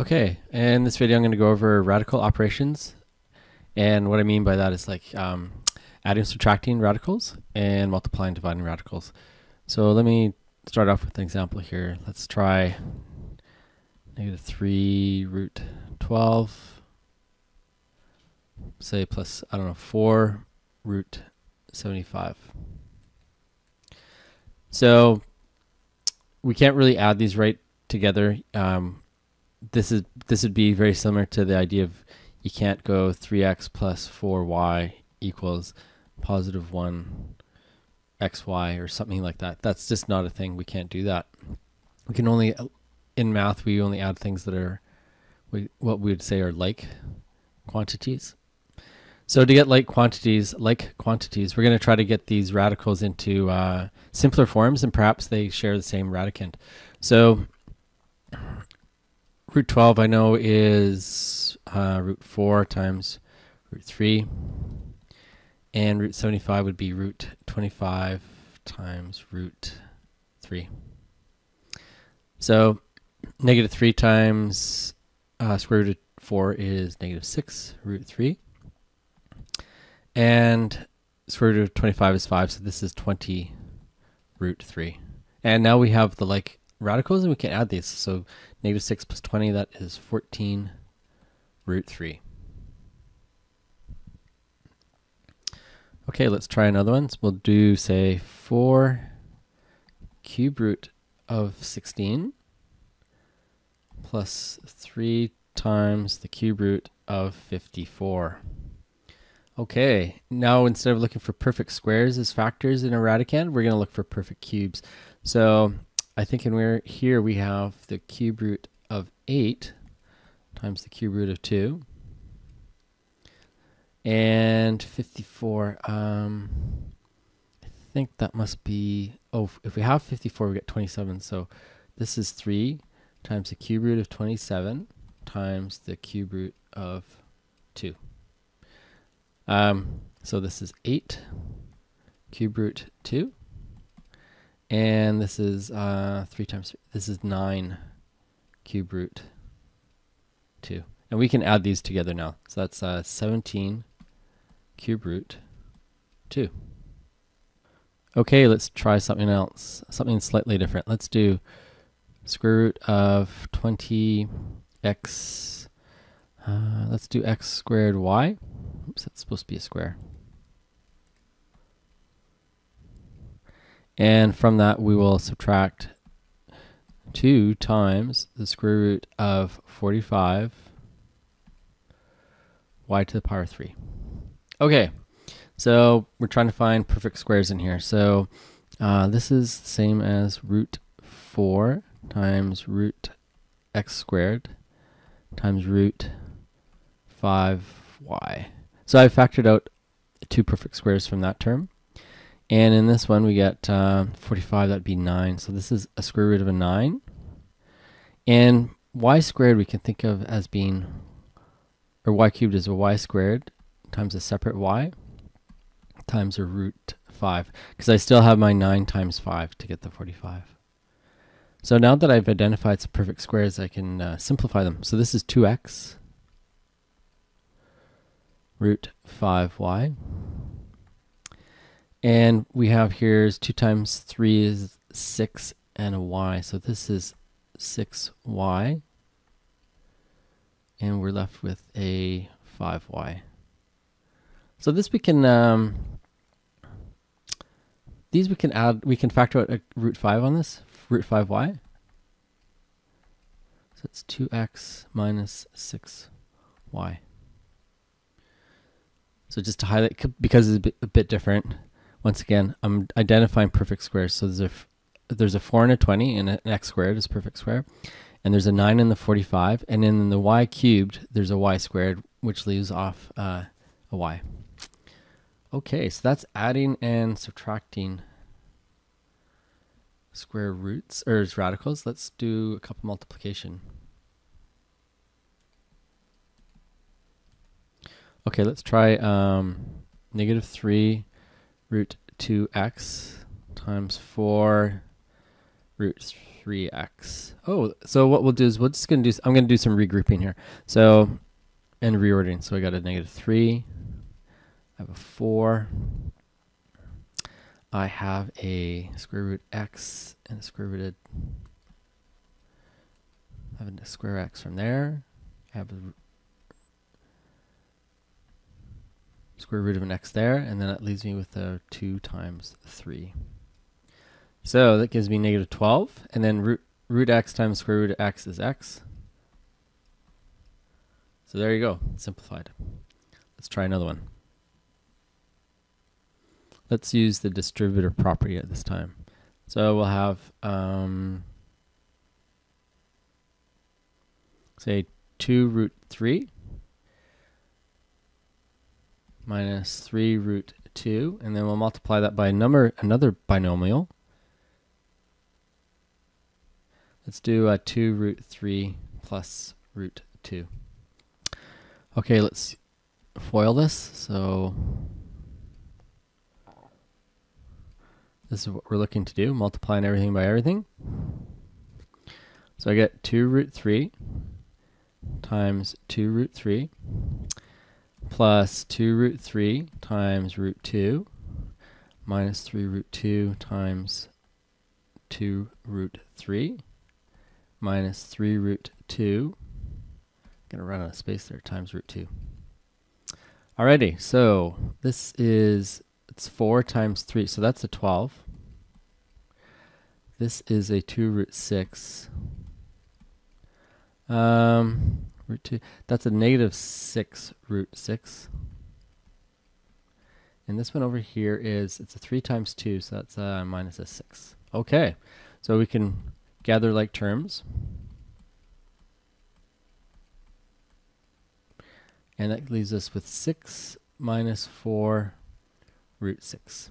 Okay, in this video I'm going to go over radical operations. And what I mean by that is like um, adding subtracting radicals and multiplying dividing radicals. So let me start off with an example here. Let's try negative 3 root 12, say plus, I don't know, 4 root 75. So we can't really add these right together. Um, this is this would be very similar to the idea of you can't go 3x plus 4y equals positive 1 xy or something like that. That's just not a thing. We can't do that. We can only in math we only add things that are we, what we would say are like quantities. So to get like quantities, like quantities, we're going to try to get these radicals into uh, simpler forms, and perhaps they share the same radicand. So root 12 I know is uh, root 4 times root 3. And root 75 would be root 25 times root 3. So negative 3 times uh, square root of 4 is negative 6 root 3. And square root of 25 is 5, so this is 20 root 3. And now we have the like radicals, and we can add these. So negative 6 plus 20, that is 14 root 3. Okay, let's try another one. So we'll do, say, 4 cube root of 16 plus 3 times the cube root of 54. Okay, now instead of looking for perfect squares as factors in a radicand, we're going to look for perfect cubes. So I think in where here we have the cube root of 8 times the cube root of 2. And 54, um, I think that must be, oh, if we have 54, we get 27. So this is 3 times the cube root of 27 times the cube root of 2. Um, so this is 8 cube root 2. And this is uh, 3 times, this is 9 cube root 2. And we can add these together now. So that's uh, 17 cube root 2. Okay, let's try something else, something slightly different. Let's do square root of 20x, uh, let's do x squared y. Oops, that's supposed to be a square. And from that, we will subtract 2 times the square root of 45 y to the power 3. Okay, so we're trying to find perfect squares in here. So uh, this is the same as root 4 times root x squared times root 5y. So I factored out two perfect squares from that term. And in this one, we get uh, 45, that'd be 9. So this is a square root of a 9. And y squared we can think of as being, or y cubed is a y squared times a separate y times a root 5. Because I still have my 9 times 5 to get the 45. So now that I've identified some perfect squares, I can uh, simplify them. So this is 2x root 5y. And we have here is 2 times 3 is 6 and a y. So this is 6y. And we're left with a 5y. So this we can, um, these we can add, we can factor out a root 5 on this, root 5y. So it's 2x minus 6y. So just to highlight, because it's a bit, a bit different, once again, I'm identifying perfect squares. So there's a, there's a 4 and a 20, and an x squared is perfect square. And there's a 9 and the 45. And in the y cubed, there's a y squared, which leaves off uh, a y. Okay, so that's adding and subtracting square roots, or radicals. Let's do a couple multiplication. Okay, let's try um, negative 3 root 2x times 4 root 3x. Oh, so what we'll do is we're just going to do, I'm going to do some regrouping here. So, and reordering. So I got a negative 3. I have a 4. I have a square root x and a square rooted. I have a square x from there. I have a square root of an x there, and then that leaves me with a 2 times 3. So that gives me negative 12, and then root, root x times square root of x is x. So there you go, simplified. Let's try another one. Let's use the distributive property at this time. So we'll have, um, say, 2 root 3 minus 3 root 2, and then we'll multiply that by number, another binomial. Let's do a 2 root 3 plus root 2. Okay, let's FOIL this. So this is what we're looking to do, multiplying everything by everything. So I get 2 root 3 times 2 root 3 plus 2 root 3 times root 2 minus 3 root 2 times 2 root 3 minus 3 root 2. I'm Going to run out of space there, times root 2. Alrighty, so this is, it's 4 times 3, so that's a 12. This is a 2 root 6. Um, root 2, that's a negative 6 root 6. And this one over here is, it's a 3 times 2, so that's a minus a 6. Okay, so we can gather like terms. And that leaves us with 6 minus 4 root 6.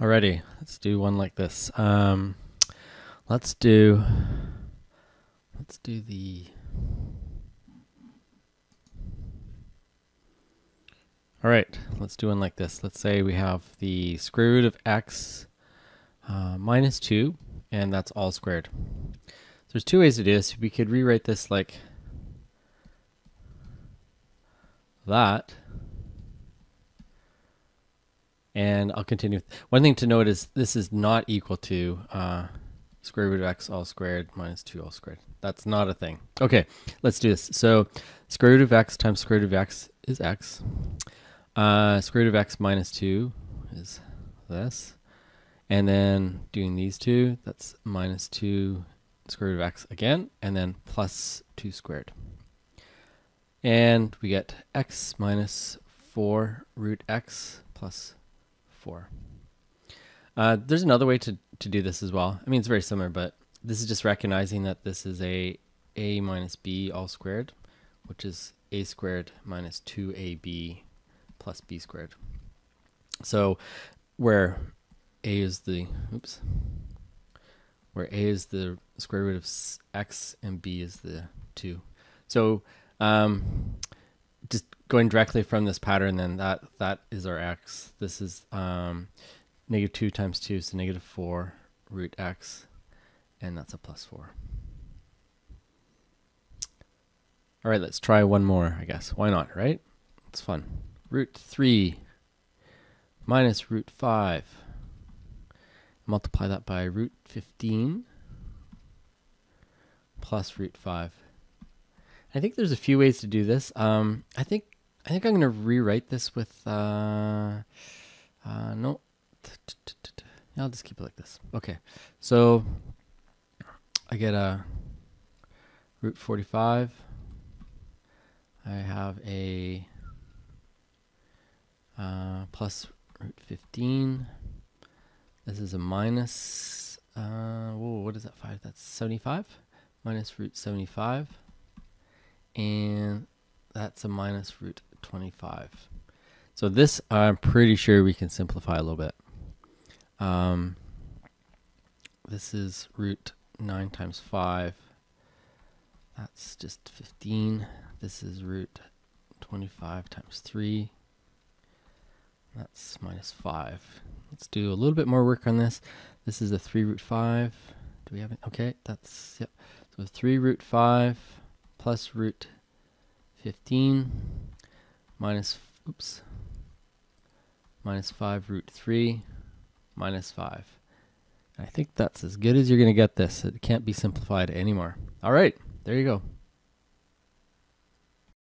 Alrighty, let's do one like this. Um, let's do, let's do the, all right, let's do one like this. Let's say we have the square root of x uh, minus 2, and that's all squared. So there's two ways to do this. We could rewrite this like that. And I'll continue. One thing to note is this is not equal to uh, square root of x all squared minus 2 all squared. That's not a thing. Okay, let's do this. So square root of x times square root of x is x. Uh, square root of x minus 2 is this. And then doing these two, that's minus 2 square root of x again, and then plus 2 squared. And we get x minus 4 root x plus 4. Uh, there's another way to, to do this as well. I mean, it's very similar, but this is just recognizing that this is a a minus b all squared, which is a squared minus 2ab plus b squared. So where a is the, oops, where a is the square root of x and b is the 2. So um, just going directly from this pattern, then that that is our x. This is um, negative 2 times 2, so negative 4 root x, and that's a plus 4. All right, let's try one more, I guess. Why not, right? It's fun. Root 3 minus root 5. Multiply that by root 15 plus root 5. I think there's a few ways to do this. Um, I think I think I'm going to rewrite this with uh, uh, no. I'll just keep it like this. Okay, so I get a root 45. I have a uh, plus root 15. This is a minus, uh, whoa, what is that, 5? That's 75 minus root 75. And that's a minus root 25. So this, I'm pretty sure we can simplify a little bit. Um, this is root 9 times 5. That's just 15. This is root 25 times 3. That's minus 5. Let's do a little bit more work on this. This is a 3 root 5. Do we have it? Okay, that's, yep. So 3 root 5 plus root 15 minus, oops, minus 5 root 3 minus 5. I think that's as good as you're going to get this. It can't be simplified anymore. All right, there you go.